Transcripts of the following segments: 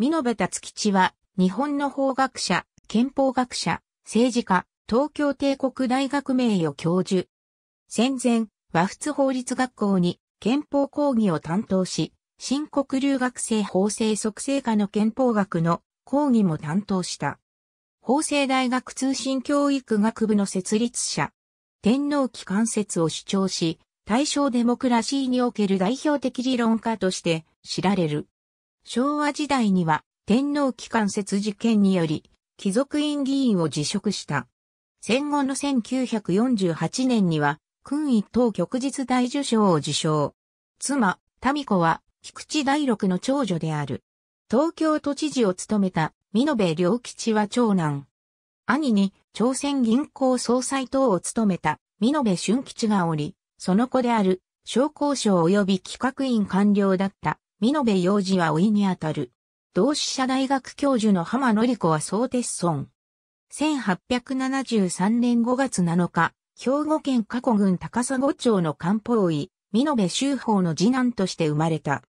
美濃部達吉は、日本の法学者、憲法学者、政治家、東京帝国大学名誉教授。戦前、和仏法律学校に憲法講義を担当し、新国留学生法制促成科の憲法学の講義も担当した。法政大学通信教育学部の設立者。天皇機関説を主張し、大正デモクラシーにおける代表的理論家として知られる。昭和時代には天皇機関説事件により貴族院議員を辞職した。戦後の1948年には勲一等旭日大受賞を受賞。妻、民子は菊池大六の長女である。東京都知事を務めた美濃部良吉は長男。兄に朝鮮銀行総裁等を務めた美濃部俊吉がおり、その子である商工省及び企画院官僚だった美濃部洋二は老いにあたる。同志社大学教授の浜典子は総鉄村。1873年5月7日、兵庫県加古郡高砂町の漢方医、美濃部修法の次男として生まれた。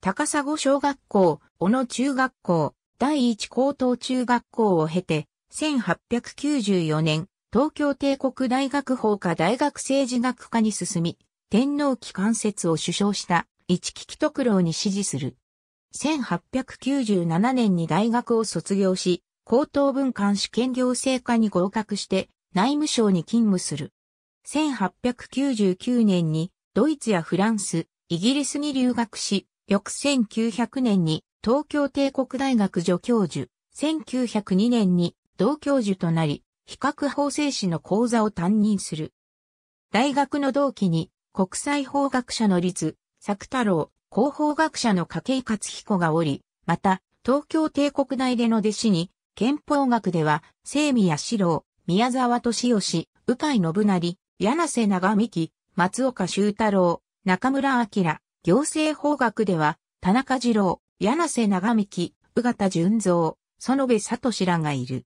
高砂小学校、小野中学校、第一高等中学校を経て、1894年、東京帝国大学法科大学政治学科に進み、天皇機関説を主唱した一木徳郎に支持する。1897年に大学を卒業し、高等文官試験行政科に合格して内務省に勤務する。1899年にドイツやフランス、イギリスに留学し、翌1900年に東京帝国大学助教授、1902年に同教授となり、比較法制史の講座を担任する。大学の同期に国際法学者の律、作太郎、広報学者の家計勝彦がおり、また、東京帝国大での弟子に、憲法学では、聖宮四郎、宮沢敏義、鵜飼信成、柳瀬長美希、松岡修太郎、中村明、行政法学では、田中次郎、柳瀬長美希、宇方淳三、園部聡らがいる。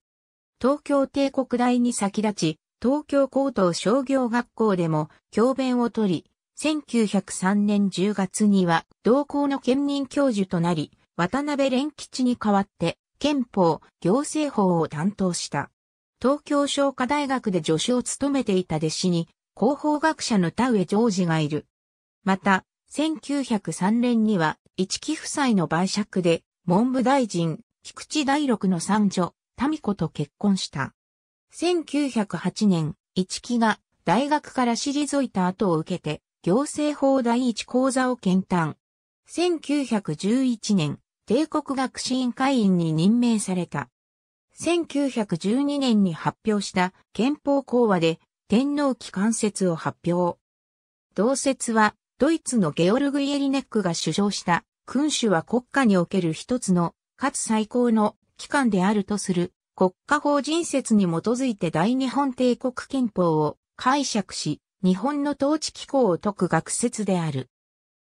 東京帝国大に先立ち、東京高等商業学校でも教鞭を取り、1903年10月には同校の兼任教授となり、渡辺蓮吉に代わって憲法、行政法を担当した。東京商科大学で助手を務めていた弟子に広報学者の田上ジョージがいる。また、1903年には一木夫妻の売借で文部大臣、菊池大六の三女、民子と結婚した。1908年、一木が大学から退いた後を受けて、行政法第一講座を検討。1911年、帝国学士院会員に任命された。1912年に発表した憲法講話で天皇機関説を発表。同説はドイツのゲオルグ・イエリネックが主張した君主は国家における一つのかつ最高の機関であるとする国家法人説に基づいて大日本帝国憲法を解釈し日本の統治機構を解く学説である。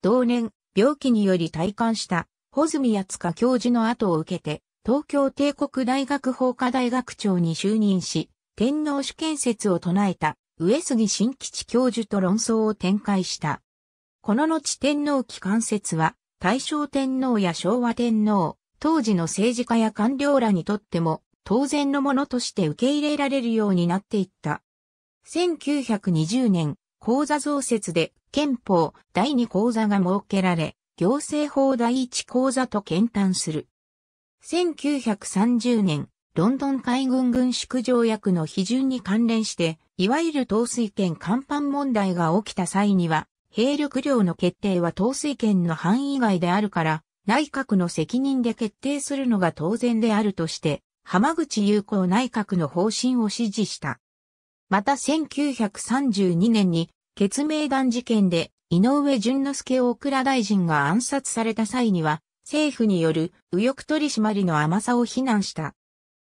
同年、病気により退官した穂積康塚教授の後を受けて、東京帝国大学法科大学長に就任し、天皇主権説を唱えた上杉新吉教授と論争を展開した。この後天皇機関説は、大正天皇や昭和天皇、当時の政治家や官僚らにとっても当然のものとして受け入れられるようになっていった。1920年、講座増設で憲法第2講座が設けられ、行政法第1講座と検討する。1930年、ロンドン海軍軍縮条約の批准に関連して、いわゆる統水権甲板問題が起きた際には、兵力量の決定は統水権の範囲外であるから、内閣の責任で決定するのが当然であるとして、浜口優子内閣の方針を支持した。また1932年に、決命団事件で井上淳之介大倉大臣が暗殺された際には、政府による右翼取締りの甘さを非難した。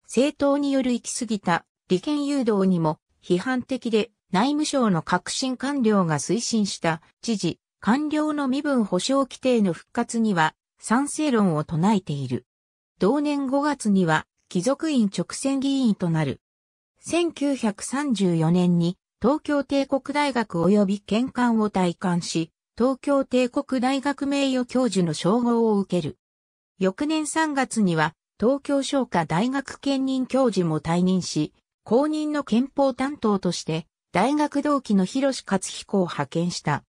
政党による行き過ぎた利権誘導にも批判的で内務省の革新官僚が推進した知事、官僚の身分保障規定の復活には賛成論を唱えている。同年5月には貴族院直選議員となる。1934年に東京帝国大学及び県官を退官し、東京帝国大学名誉教授の称号を受ける。翌年3月には東京商科大学兼任教授も退任し、公認の憲法担当として大学同期の広勝彦を派遣した。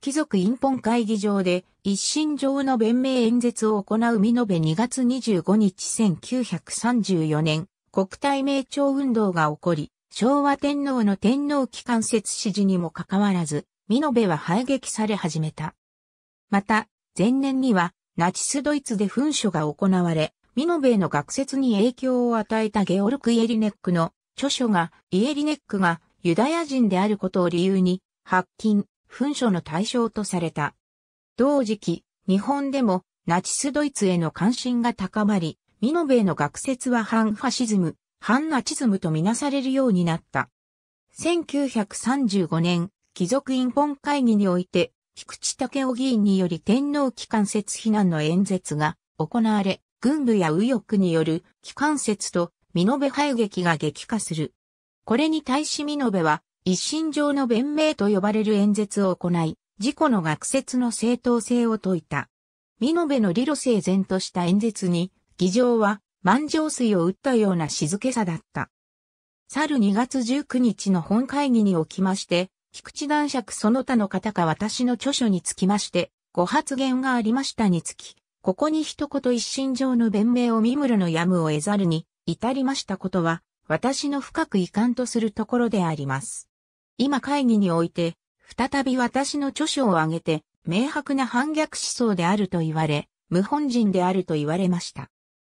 貴族隠本会議場で一身上の弁明演説を行う見延2月25日1934年、国体名朝運動が起こり、昭和天皇の天皇機関設指示にもかかわらず、見延は排撃され始めた。また、前年には、ナチスドイツで噴書が行われ、見延への学説に影響を与えたゲオルク・イエリネックの著書が、イエリネックがユダヤ人であることを理由に、発禁、噴書の対象とされた。同時期、日本でもナチスドイツへの関心が高まり、ミノベの学説は反ファシズム、反ナチズムとみなされるようになった。1935年、貴族院本会議において、菊池武雄議員により天皇機関説非難の演説が行われ、軍部や右翼による機関説とミノベ排撃が激化する。これに対しミノベは、一心上の弁明と呼ばれる演説を行い、自己の学説の正当性を説いた。ミノベの理路整然とした演説に、議場は満場水を打ったような静けさだった。去る2月19日の本会議におきまして、菊池男爵その他の方か私の著書につきまして、ご発言がありましたにつき、ここに一言一心上の弁明を見むるのやむを得ざるに、至りましたことは、私の深く遺憾とするところであります。今会議において、再び私の著書を挙げて、明白な反逆思想であると言われ、無本人であると言われました。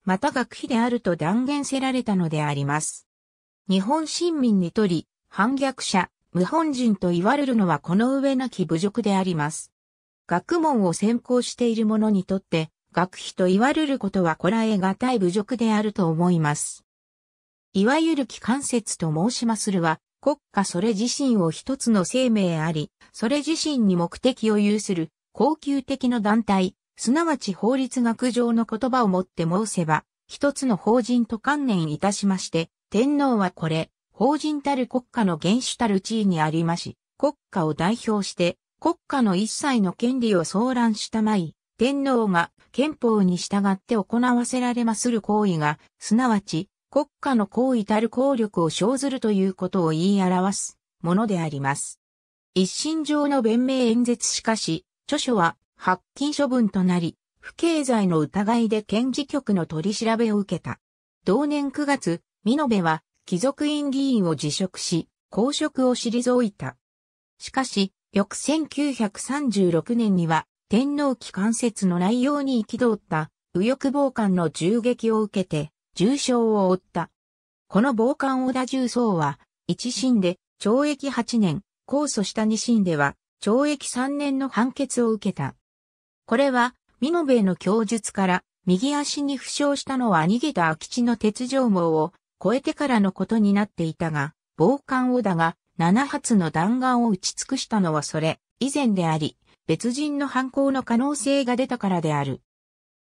また学費であると断言せられたのであります。日本新民にとり、反逆者、無本人と言われるのはこの上なき侮辱であります。学問を専攻している者にとって、学費と言われることはこらえがたい侮辱であると思います。いわゆる機関説と申しまするは、国家それ自身を一つの生命あり、それ自身に目的を有する、高級的の団体、すなわち法律学上の言葉をもって申せば、一つの法人と観念いたしまして、天皇はこれ、法人たる国家の原種たる地位にありまし、国家を代表して、国家の一切の権利を騒乱したまい、天皇が憲法に従って行わせられまする行為が、すなわち国家の行為たる効力を生ずるということを言い表すものであります。一心上の弁明演説しかし、著書は発禁処分となり、不経済の疑いで検事局の取り調べを受けた。同年9月、美延は貴族院議員を辞職し、公職を退いた。しかし、翌1936年には天皇機関説の内容に憤った右翼暴漢の銃撃を受けて重傷を負った。この暴漢小田重曹は一審で懲役8年、控訴した二審では懲役3年の判決を受けた。これは、美濃部の供述から右足に負傷したのは逃げた空き地の鉄条網を越えてからのことになっていたが、暴漢小田が7発の弾丸を撃ち尽くしたのはそれ以前であり、別人の犯行の可能性が出たからである。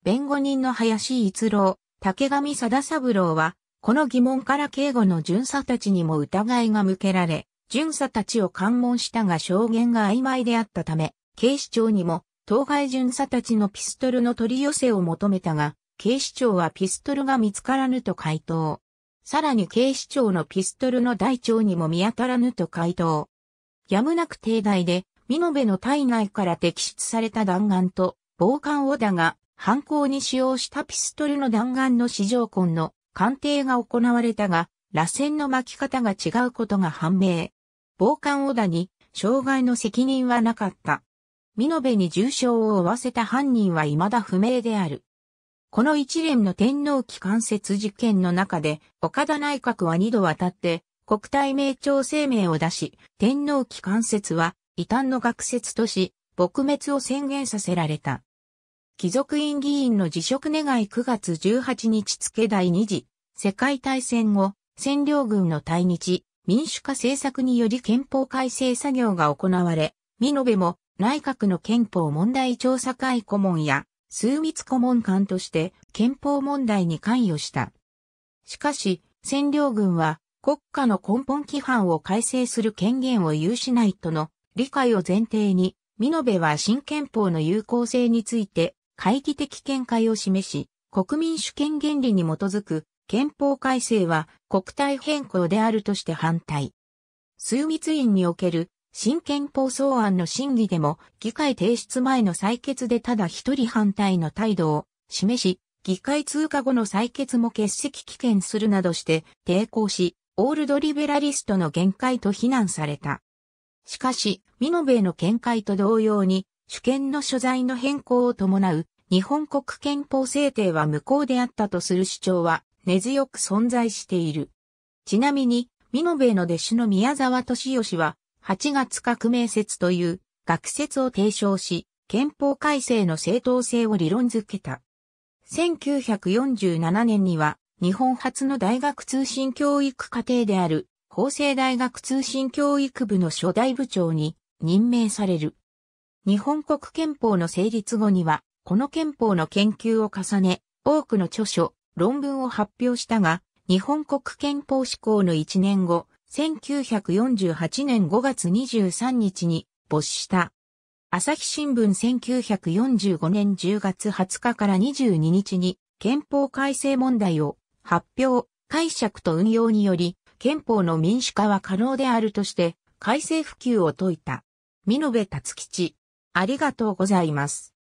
弁護人の林一郎、竹上貞三郎は、この疑問から警護の巡査たちにも疑いが向けられ、巡査たちを関門したが証言が曖昧であったため、警視庁にも、当該巡査たちのピストルの取り寄せを求めたが、警視庁はピストルが見つからぬと回答。さらに警視庁のピストルの台帳にも見当たらぬと回答。やむなく帝大で美濃部の体内から摘出された弾丸と、防寒オダが犯行に使用したピストルの弾丸の市場痕の鑑定が行われたが、螺旋の巻き方が違うことが判明。防寒オダに障害の責任はなかった。美濃部に重傷を負わせた犯人は未だ不明である。この一連の天皇機関説事件の中で、岡田内閣は二度渡って国体名称声明を出し、天皇機関説は異端の学説とし、撲滅を宣言させられた。貴族院議員の辞職願9月18日付第2次、世界大戦後、占領軍の対日、民主化政策により憲法改正作業が行われ、美濃部も内閣の憲法問題調査会顧問や数密顧問官として憲法問題に関与した。しかし、占領軍は国家の根本規範を改正する権限を有しないとの理解を前提に、ミノベは新憲法の有効性について懐疑的見解を示し、国民主権原理に基づく憲法改正は国体変更であるとして反対。枢密院における新憲法草案の審議でも議会提出前の採決でただ一人反対の態度を示し、議会通過後の採決も欠席棄権するなどして抵抗し、オールドリベラリストの限界と非難された。しかし、ミノベイの見解と同様に、主権の所在の変更を伴う日本国憲法制定は無効であったとする主張は根強く存在している。ちなみに、ミノベイの弟子の宮沢敏義は、8月革命説という学説を提唱し、憲法改正の正当性を理論づけた。1947年には、日本初の大学通信教育課程である、法政大学通信教育部の初代部長に任命される。日本国憲法の成立後には、この憲法の研究を重ね、多くの著書、論文を発表したが、日本国憲法施行の1年後、1948年5月23日に没した。朝日新聞1945年10月20日から22日に憲法改正問題を発表、解釈と運用により憲法の民主化は可能であるとして改正普及を説いた。美濃部達吉。ありがとうございます。